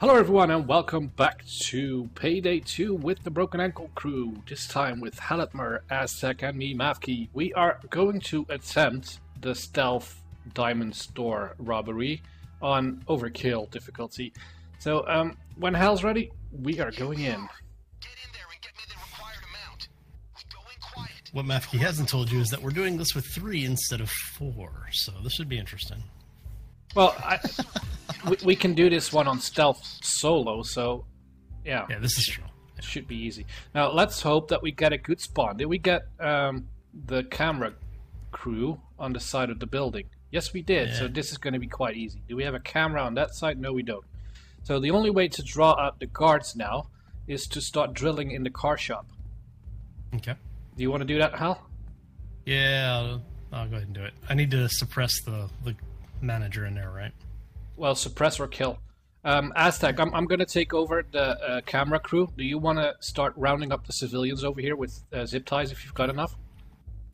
Hello everyone and welcome back to Payday 2 with the Broken Ankle crew, this time with Halatmer, Aztec and me, Mafke. We are going to attempt the stealth diamond store robbery on overkill difficulty. So um, when Hal's ready, we are going in. Get in there and get me the required amount. We go in quiet. What Mafke hasn't told you is that we're doing this with three instead of four, so this should be interesting. Well, I, we, we can do this one on stealth solo, so yeah, Yeah, this is true. it should be easy. Now let's hope that we get a good spawn. Did we get um, the camera crew on the side of the building? Yes, we did. So this is going to be quite easy. Do we have a camera on that side? No, we don't. So the only way to draw out the guards now is to start drilling in the car shop. Okay. Do you want to do that, Hal? Yeah, I'll, I'll go ahead and do it. I need to suppress the, the manager in there, right? Well, suppress or kill. Um, Aztec, I'm, I'm going to take over the uh, camera crew. Do you want to start rounding up the civilians over here with uh, zip ties if you've got enough?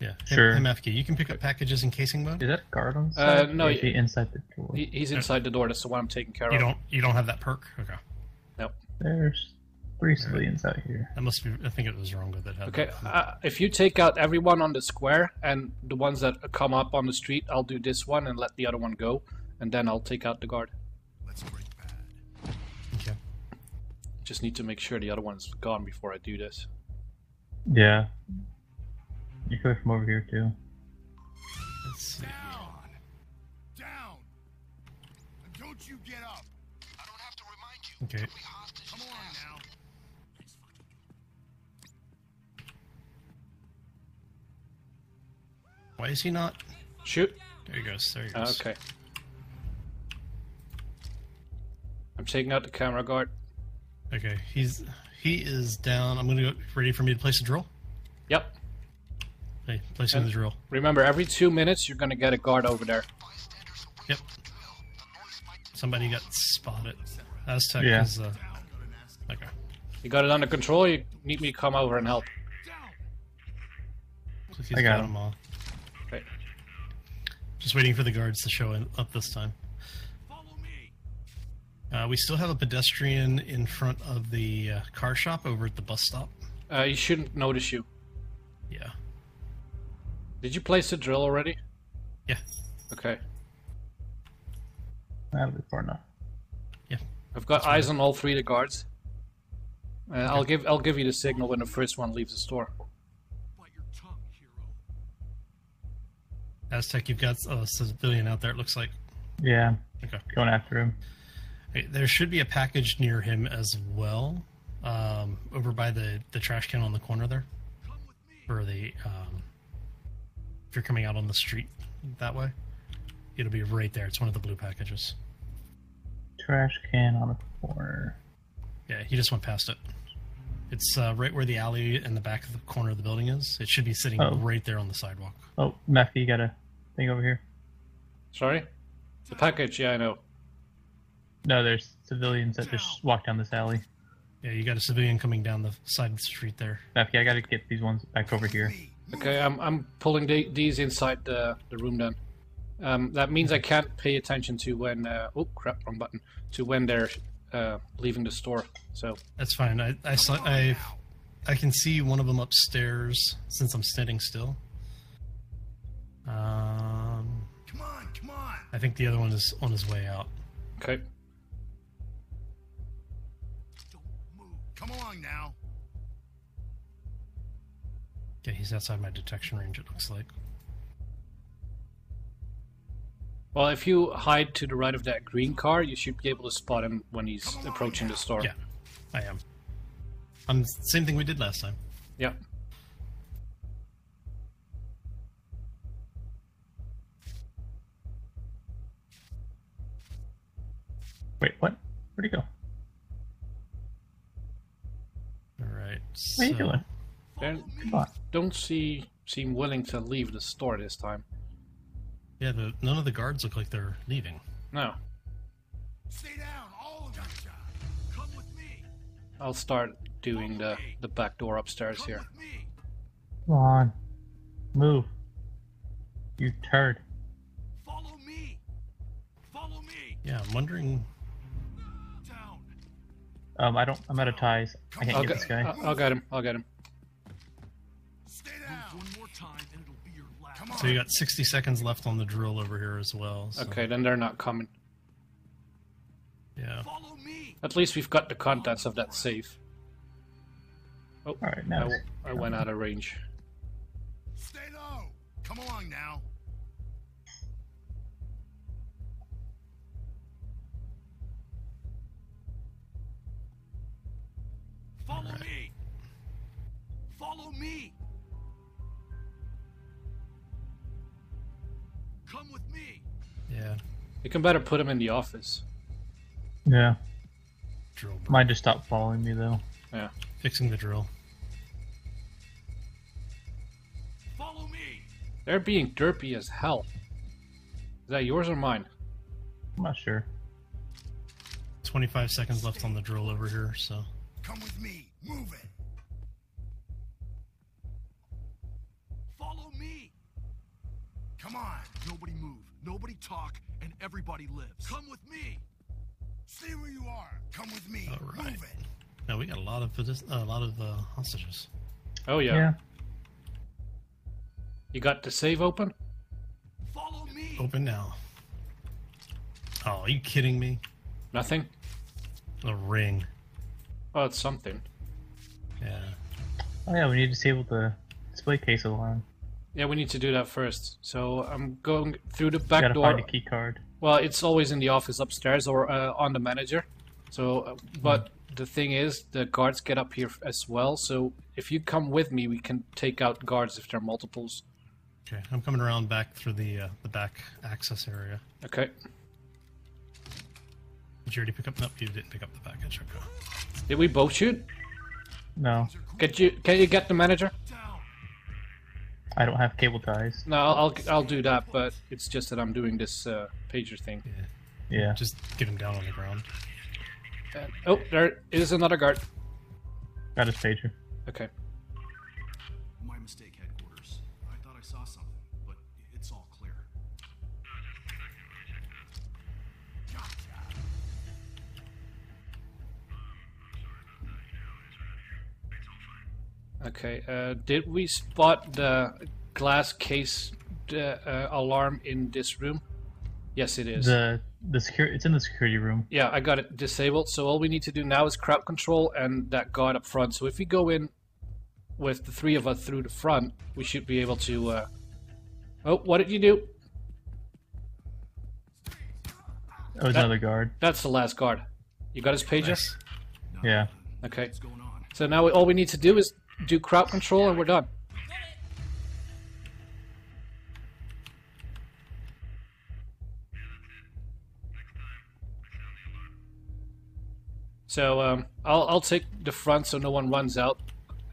Yeah. Sure. Hey, hey you can pick up packages in casing mode. Is that a guard on the Uh, no, Or is he inside the door? He, he's inside the door. That's the one I'm taking care You of. You don't you don't have that perk? Okay. Nope. There's three civilians out here. That must be I think it was wrong with it. Okay, uh, if you take out everyone on the square and the ones that come up on the street, I'll do this one and let the other one go, and then I'll take out the guard. Let's break bad. Okay. Just need to make sure the other one's gone before I do this. Yeah. You could from over here too. Let's see. Down! And don't you get up! I don't have to remind you. Okay. We hostages Come on now. now. Why is he not? Shoot. There he goes. There he Uh, goes. okay. I'm taking out the camera guard. Okay. He's he is down. I'm gonna go ready for me to place a drill. Yep. Hey, placing the drill. Remember, every two minutes you're gonna get a guard over there. Yep. the noise might Somebody got spotted. Aztec Yeah. is uh okay. You got it under control. You need me to come over and help. So he's I got got him. them all. Okay. Just waiting for the guards to show up this time. Follow me! Uh, we still have a pedestrian in front of the uh, car shop over at the bus stop. Uh, he shouldn't notice you. Yeah. Did you place the drill already? Yeah. Okay. That'll be far enough. Yeah. I've got eyes on all three of the guards. Uh, I'll give I'll give you the signal when the first one leaves the store. Aztec, you've got a civilian out there, it looks like. Yeah. Okay. Going after him. There should be a package near him as well. Um, over by the, the trash can on the corner there. Come with me! Or the. Um, if you're coming out on the street that way, it'll be right there. It's one of the blue packages. Trash can on the corner. Yeah, he just went past it. It's uh, right where the alley in the back of the corner of the building is. It should be sitting Oh. right there on the sidewalk. Oh, Matthew, you got a thing over here? Sorry? The package, yeah, I know. No, there's civilians that just walk down this alley. Yeah, you got a civilian coming down the side of the street there. Matthew, I gotta get these ones back over here. Okay, I'm I'm pulling the, these inside the the room then. Um, that means I can't pay attention to when. Uh, oh crap, wrong button. To when they're uh, leaving the store. So That's fine. I I, saw, I I can see one of them upstairs since I'm standing still. Um, Come on, come on! I think the other one is on his way out. okay. Don't move. Come along now. Yeah, he's outside my detection range. It looks like. Well, if you hide to the right of that green car, you should be able to spot him when he's approaching the store. Yeah, I am. Um, same thing we did last time. Yeah. Wait, what? Where'd he go? All right. What are you doing? They Come don't see seem willing to leave the store this time. Yeah, the, none of the guards look like they're leaving. No. Stay down, all of you! Come with me! I'll start doing the the back door upstairs Come here. Come on. Move. You turd. Follow me! Follow me! Yeah, I'm wondering. Down! Um, I don't. I'm out of ties. I can't I'll get get, this guy. I'll, I'll get him. I'll get him. So you got 60 seconds left on the drill over here as well. So, Okay, then they're not coming. Yeah. Follow me. At least we've got the contents of that safe. Oh, All right, I, now. w- I went out of range. Stay low. Come along now. Follow me. Follow me. You can better put him in the office. Yeah. Drill. bro. Mine just stopped following me though. Yeah. Fixing the drill. Follow me. They're being derpy as hell. Is that yours or mine? I'm not sure. 25 seconds left on the drill over here, so. Come with me. Move it. Follow me. Come on. Nobody move. Nobody talk. And everybody lives. Come with me. Stay where you are. Come with me. All right. Move it. Now we got a lot of partic- a lot of uh, hostages. Oh yeah. Yeah. You got the save open? Follow me. Open now. Oh, are you kidding me? Nothing? A ring. Oh, it's something. Yeah. Oh yeah, we need to disable the display case alarm. Yeah, we need to do that first. So I'm going through the back Gotta door. find a key card. Well, it's always in the office upstairs or uh, on the manager. So, uh, but the thing is, the guards get up here as well. So if you come with me, we can take out guards if they're multiples. Okay, I'm coming around back through the uh, the back access area. Okay. Did you already pick up? Nope, you didn't pick up the package. Okay. Did we both shoot? No, Get you? Can you get the manager? Down. I don't have cable ties. No, I'll I'll, I'll do that. But it's just that I'm doing this uh, pager thing. Yeah. Yeah. Just get him down on the ground. Uh, oh, there is another guard. Got his pager. Okay. Okay. Uh, did we spot the glass case uh, uh, alarm in this room? Yes, it is. The the secure it's in the security room. Yeah, I got it disabled. So all we need to do now is crowd control and that guard up front. So if we go in with the three of us through the front, we should be able to. Uh... Oh, what did you do? Oh, there's That- another guard. That's the last guard. You got his pager? Nice. Yeah. Okay. What's going on? So now all we need to do is do crowd control and we're done. So um, I'll I'll take the front so no one runs out,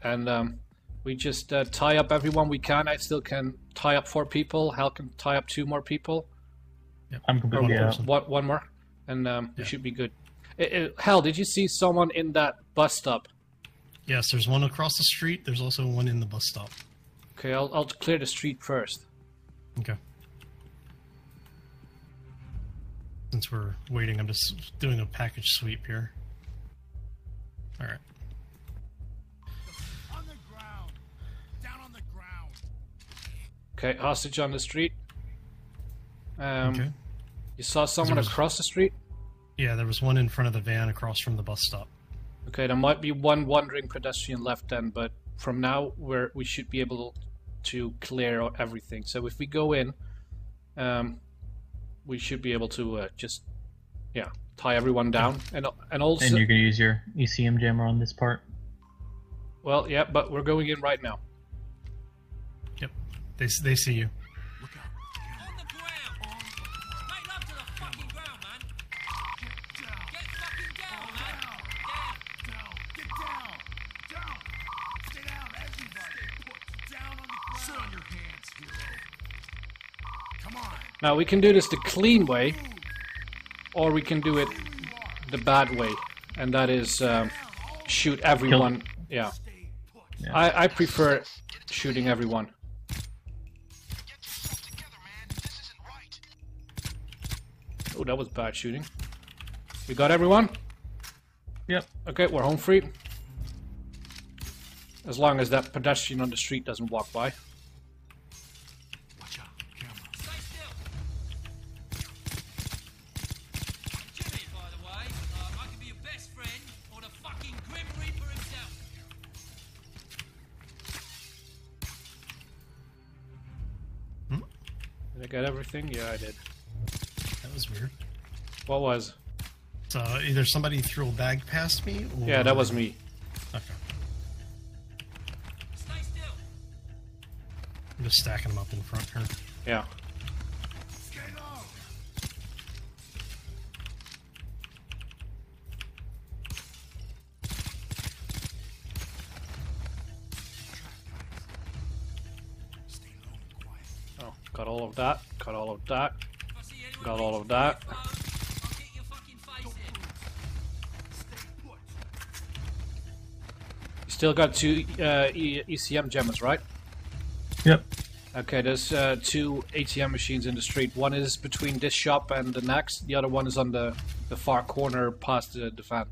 and um, we just uh, tie up everyone we can. I still can tie up four people. Hal can tie up two more people. Yeah, I'm completely One person. one, one more, and um, we should be good. Eh, eh, Hal, did you see someone in that bus stop? Yes, there's one across the street. There's also one in the bus stop. Okay, I'll I'll clear the street first. Okay. Since we're waiting, I'm just doing a package sweep here. All right. On the ground. Down on the ground. Okay, hostage on the street. Um, okay. You saw someone was- across the street? Yeah, there was one in front of the van across from the bus stop. Okay, there might be one wandering pedestrian left then, but from now we're, we should be able to clear everything. So if we go in, um, we should be able to uh, just, yeah, tie everyone down. And, and also, And you can use your ECM jammer on this part. well, yeah, but we're going in right now. Yep. They they see you. Now we can do this the clean way, or we can do it the bad way, and that is um, shoot everyone. Yeah, Yeah. I, I prefer shooting everyone. Get yourself together, man. This isn't right. Oh, that was bad shooting. We got everyone? Yep. Okay, we're home free. As long as that pedestrian on the street doesn't walk by. I get everything? Yeah, I did. That was weird. What was? So either somebody threw a bag past me, or Yeah, that was me. Okay, Stay still. I'm just stacking them up in front here. Yeah. Still got two uh, e- ECM jammers, right? Yep. Okay, there's uh, two ATM machines in the street. One is between this shop and the next. The other one is on the, the far corner past the, the van.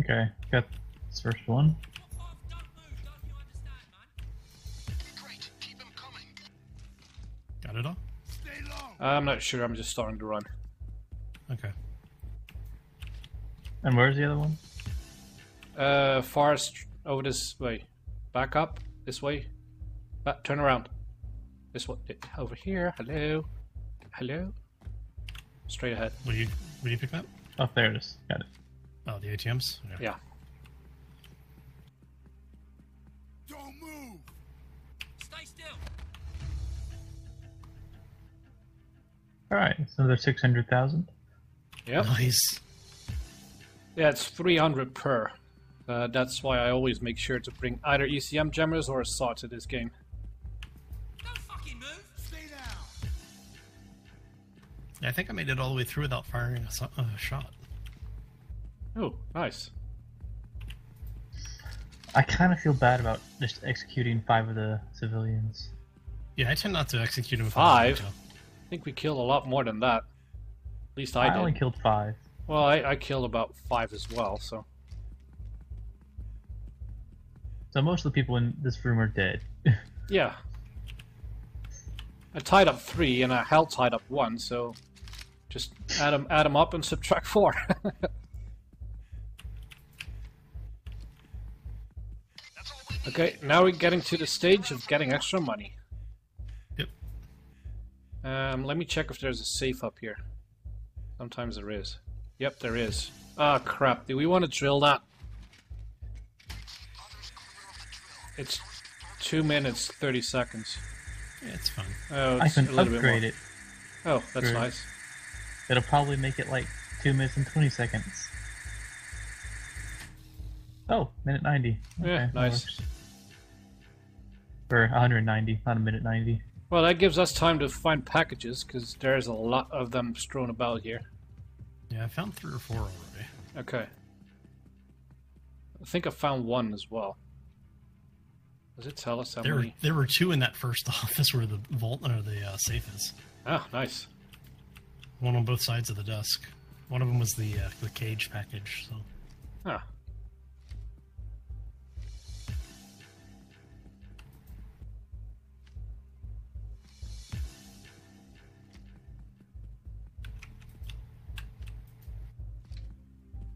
Okay. Got this first one. Pop off, don't move, don't you understand, man? Great. Keep him coming. Got it all? Stay low. I'm not sure. I'm just starting to run. Okay. And where's the other one? Uh, Forest over this way. Back up this way. Back, turn around. This one Over here. Hello. Hello. Straight ahead. What do you what do you pick up? Oh, there it is. Got it. Oh, the ATMs. Yeah. Don't move. Stay still. All right. So there's six hundred thousand. Yep. Nice. Yeah, it's 300 per. Uh, that's why I always make sure to bring either ECM jammers or a saw to this game. Don't fucking move. Stay down. Yeah, I think I made it all the way through without firing a, a shot. Oh, nice. I kind of feel bad about just executing five of the civilians. Yeah, I tend not to execute them. if Five? I think we killed a lot more than that. At least I, I, did. only killed five. Well, I, I killed about five as well, so. So most of the people in this room are dead. Yeah. I tied up three and I held tied up one, so just add them, add 'em up and subtract four. That's all we need. okay, now we're getting to the stage of getting extra money. Yep. Um, let me check if there's a safe up here. Sometimes there is. Yep, there is. Ah, crap. Do we want to drill that? It's two minutes, 30 seconds. Yeah, it's fine. Oh, I can a little bit more. upgrade it. Oh, that's Great. nice. It'll probably make it like two minutes and twenty seconds. Oh, minute ninety. Yeah, nice. works. Or 190, not a minute 90. Well, that gives us time to find packages, because there's a lot of them strewn about here. Yeah, I found three or four already. Okay. I think I found one as well. Does it tell us how There were many? there were two in that first office where the vault or the uh, safe is. Ah, nice. One on both sides of the desk. One of them was the uh, the cage package. So Ah.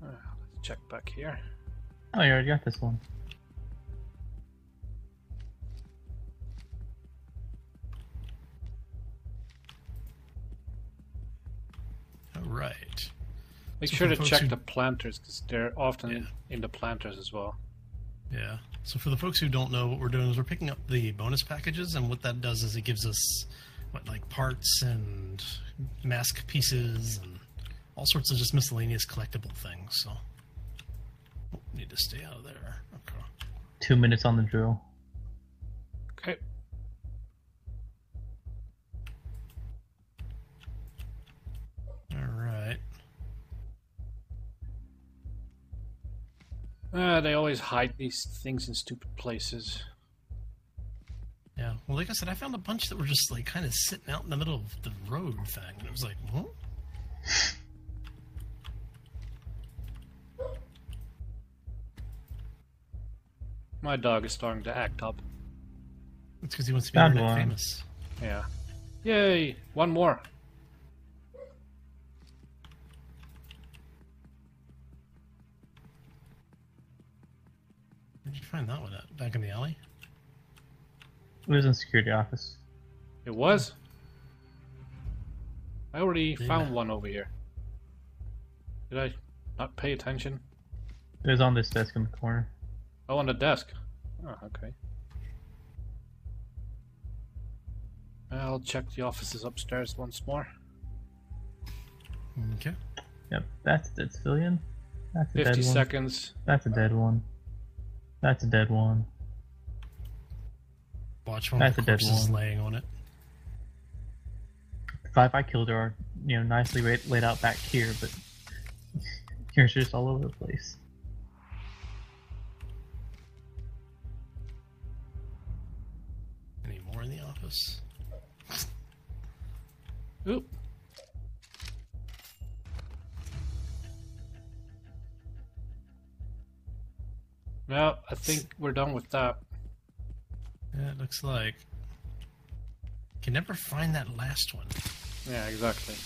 Ah, Let's check back here. Oh, you already got this one. Make So sure to check who- the planters, because they're often Yeah. in the planters as well. Yeah. So for the folks who don't know, what we're doing is we're picking up the bonus packages, and what that does is it gives us what like parts and mask pieces and all sorts of just miscellaneous collectible things. So need to stay out of there. Okay. Two minutes on the drill. Uh, they always hide these things in stupid places. Yeah. Well, like I said, I found a bunch that were just like kind of sitting out in the middle of the road thing, and it was like, huh? My dog is starting to act up. It's because he wants to be famous. Yeah. Yay! One more. Where'd you find that one at? Back in the alley? It was in security office. It was? I already Yeah. found one over here. Did I not pay attention? It was on this desk in the corner. Oh, on the desk. Oh, okay. I'll check the offices upstairs once more. Okay. Yep, that's a dead civilian. That's a 50 dead one. seconds. That's a dead one. That's a dead one. Watch one That's of the a dead corpses one. laying on it. The five I killed are, you know, nicely ra- laid out back here, but here's just all over the place. Any more in the office? Oop. Well, I think we're done with that. Yeah, it looks like. Can never find that last one. Yeah, exactly.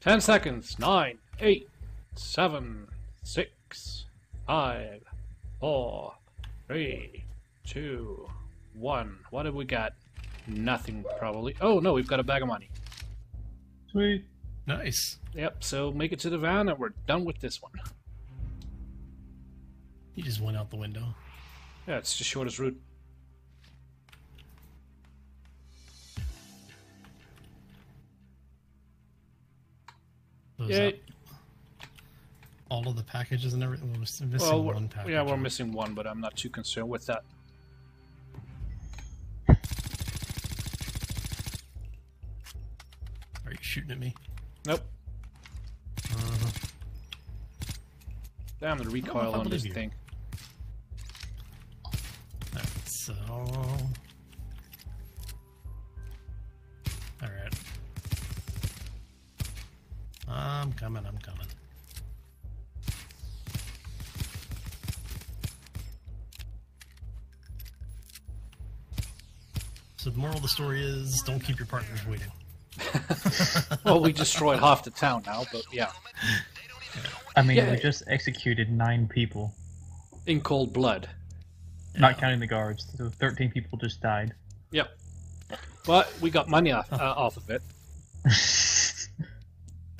Ten seconds. Nine, eight, seven, six, five, four, three, two, one. What have we got? Nothing, probably. Oh, no, we've got a bag of money. Sweet. Nice. Yep, so make it to the van and we're done with this one. He just went out the window. Yeah, it's the shortest route. Up. All of the packages and everything. We're missing Well, we're, one package. yeah, we're huh? missing one, but I'm not too concerned with that. Are you shooting at me? Nope. Uh-huh. Damn the recoil on this you. thing. So. Alright. I'm coming, I'm coming. So the moral of the story is don't keep your partners waiting. well, we destroyed half the town now, but yeah, I mean, Yeah. we just executed nine people, in cold blood. Not counting the guards. So 13 people just died. Yep. But we got money off, uh, off of it.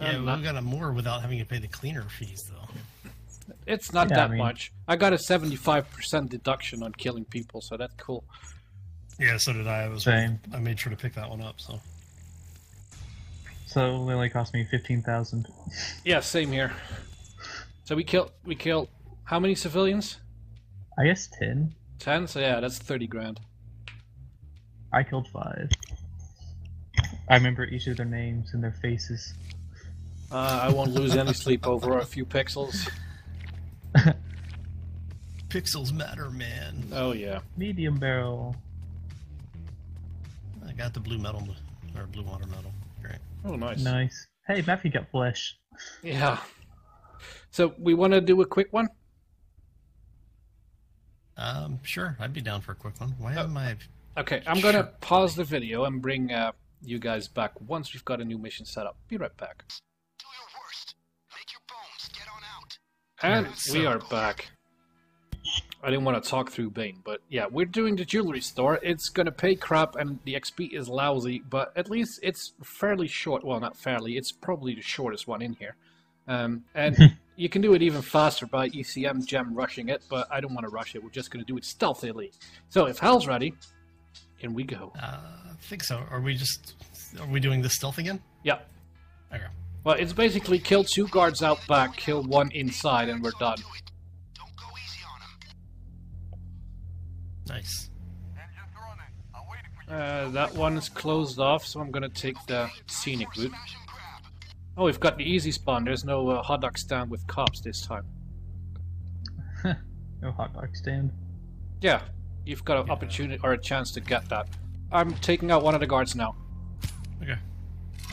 Yeah, And we not- got a more without having to pay the cleaner fees, though. it's not Yeah, that I mean- much. I got a 75% deduction on killing people, so that's cool. Yeah, so did I. I was Same. I made sure to pick that one up. So So it only cost me 15,000. Yeah, same here. So we killed we killed how many civilians? I guess 10. 10? So yeah, that's 30 grand. I killed five. I remember each of their names and their faces. Uh, I won't lose any sleep over a few pixels. pixels matter, man. Oh yeah. Medium barrel. I got the blue metal or blue water metal. Great. Oh nice. Nice. Hey, Matthew got flesh. Yeah. So we want to do a quick one? Um, sure, I'd be down for a quick one. Why Oh. am I? Okay, I'm gonna pause the video and bring uh, you guys back once we've got a new mission set up. Be right back. Do your worst. Make your bones. Get on out. And Alright, we so- are back. I didn't want to talk through Bain, but yeah, we're doing the jewelry store. It's gonna pay crap and the XP is lousy, but at least it's fairly short. Well, not fairly, it's probably the shortest one in here. Um, and you can do it even faster by ECM gem rushing it, but I don't want to rush it. We're just gonna do it stealthily. So if Hal's ready, in we go. Uh, I think so. Are we just? Are we doing this stealth again? Yeah. Okay. Well, it's basically kill two guards out back, kill one inside, and we're done. Do it. Don't go easy on him. Nice. Engines running. I'm waiting for you. Uh, that one is closed off, so I'm gonna take the scenic route. Smash and grab. Oh, we've got the easy spawn. There's no uh, hot dog stand with cops this time. No hot dog stand. Yeah, you've got an Yeah. opportunity or a chance to get that. I'm taking out one of the guards now. Okay.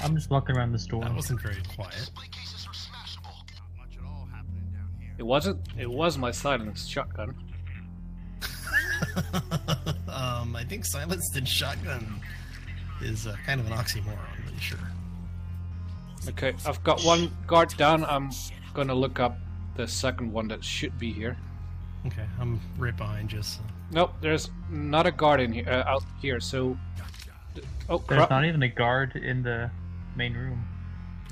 I'm just walking around the store. That wasn't very quiet. Display cases are smashable. Not much at all happening down here. It wasn't. It was my silenced shotgun. um, I think silenced and shotgun is uh, kind of an oxymoron, I'm but sure. Okay, I've got one guard down. I'm gonna look up the second one that should be here. Okay, I'm right behind you. So. Nope, there's not a guard in here uh, out here. So, oh There's not even a guard in the main room.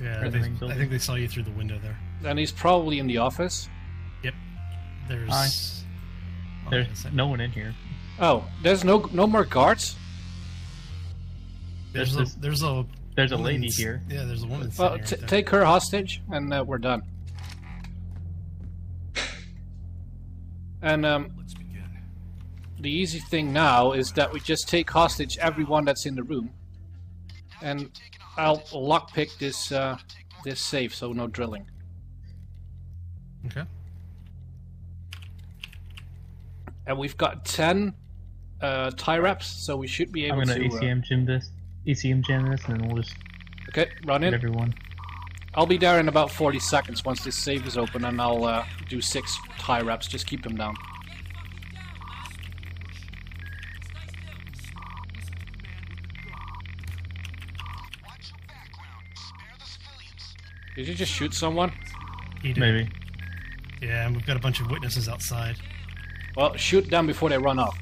Yeah, Or the they, main I think they saw you through the window there. And he's probably in the office. Yep. There's. Hi. Oh, There's no one in here. Oh, there's no no more guards. There's a There's- there's a There's a lady s- here. Yeah, there's a woman. Well, sitting t- right there. take her hostage, and uh, we're done. And um, Let's begin. the easy thing now is that we just take hostage everyone that's in the room, and I'll lockpick this uh, this safe, so no drilling. Okay. And we've got ten uh, tie wraps, so we should be I'm able gonna to. uh, ECM jam this, ECM jam this, and then we'll just okay, run get in. everyone. I'll be there in about 40 seconds once this safe is open, and I'll uh, do six tie wraps. Just keep them down. Watch your background. Spare the civilians. Did you just shoot someone? He did. Maybe. Yeah, and we've got a bunch of witnesses outside. Well, shoot them before they run off.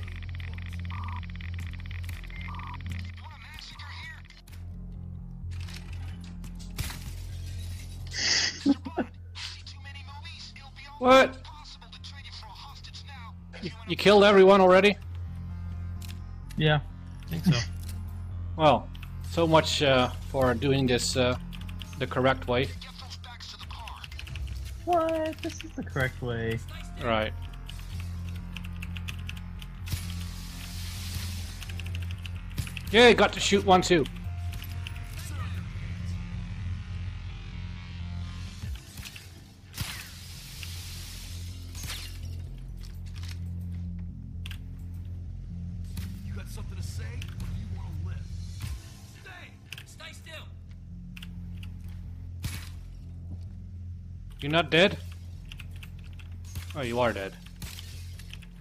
What? impossible to trade you for a hostage now. You, you killed everyone already? Yeah. I think so. Well, so much uh, for doing this uh, the correct way. Get those backs to the car. What? This is the correct way. Right. Yeah, got to shoot one too. You're not dead? Oh, you are dead.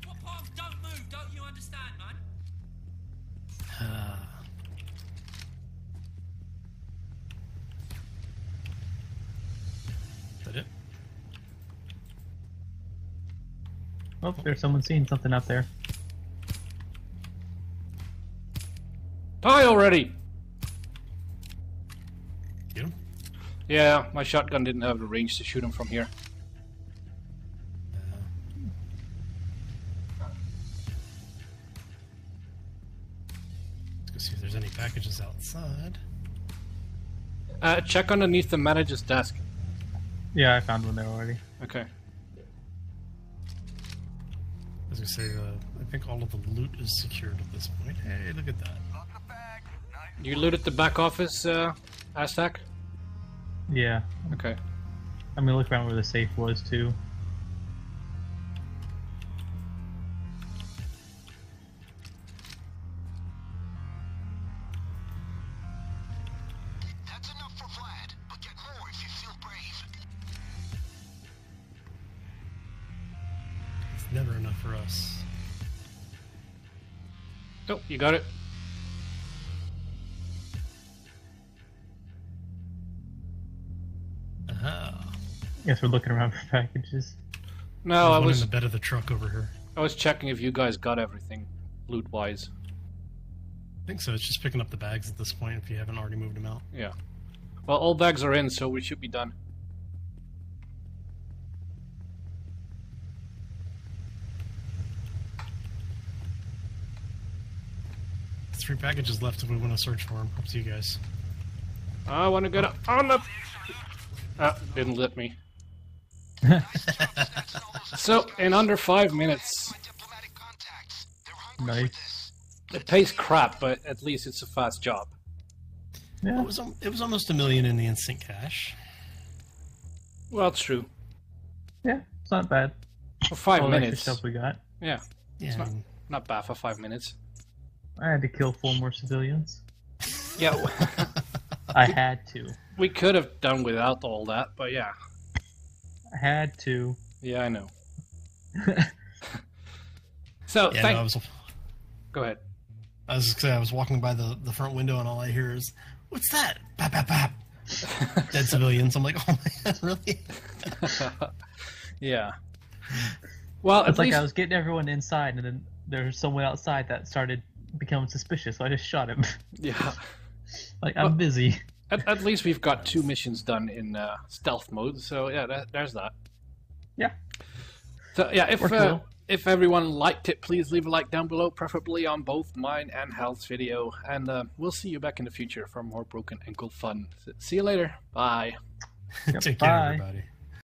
What part of don't move don't you understand, man? Is that it? Oh, there's someone seeing something out there. Die already! Yeah, my shotgun didn't have the range to shoot him from here. Let's go see if there's any packages outside. Uh, check underneath the manager's desk. Yeah, I found one there already. Okay. As I say, uh, I think all of the loot is secured at this point. Hey, look at that. The You looted the back office, uh, Aztec? Yeah. Okay. I'm gonna look around where the safe was too. That's enough for Vlad, but get more if you feel brave. It's never enough for us. Oh, you got it. Guess we're looking around for packages. No, There's I one was in the bed of the truck over here. I was checking if you guys got everything, loot wise. I think so. It's just picking up the bags at this point if you haven't already moved them out. Yeah. Well, all bags are in, so we should be done. Three packages left if we want to search for them. Up to you guys. I want to get on the. Ah, didn't let me. So, in under five minutes, My diplomatic contacts. They're hungry Nice. it pays crap, but at least it's a fast job. Yeah. It was it was almost a million in the instant cash. Well, it's true. Yeah. It's not bad. For five All minutes. stuff we got. Yeah, Yeah, not- not bad for five minutes. I had to kill four more civilians. Yeah, I had to. we could have done without all that, but yeah. I had to. Yeah, I know. So Yeah, thank. no, I was Go ahead. I was just saying, I was walking by the, the front window and all I hear is, "What's that?" Bap bap bap. Dead civilians. I'm like, oh my god, really? yeah. Well, It's like least I was getting everyone inside, and then there was someone outside that started becoming suspicious, so I just shot him. yeah. like I'm Well- busy. At, at least we've got two missions done in uh, stealth mode, so yeah, that, there's that. Yeah. So yeah, if uh, well. if everyone liked it, please leave a like down below, preferably on both mine and Hal's video, and uh, we'll see you back in the future for more broken ankle fun. See you later. Bye. Take care, bye. everybody.